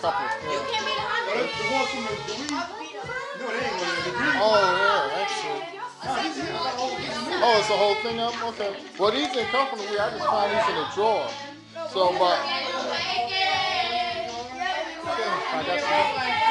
couple. You can't be the hundred. Oh, yeah, actually. Oh, it's the whole thing up? Okay. Well, these didn't come from the I just found these in a drawer. So, but... Okay, I got some.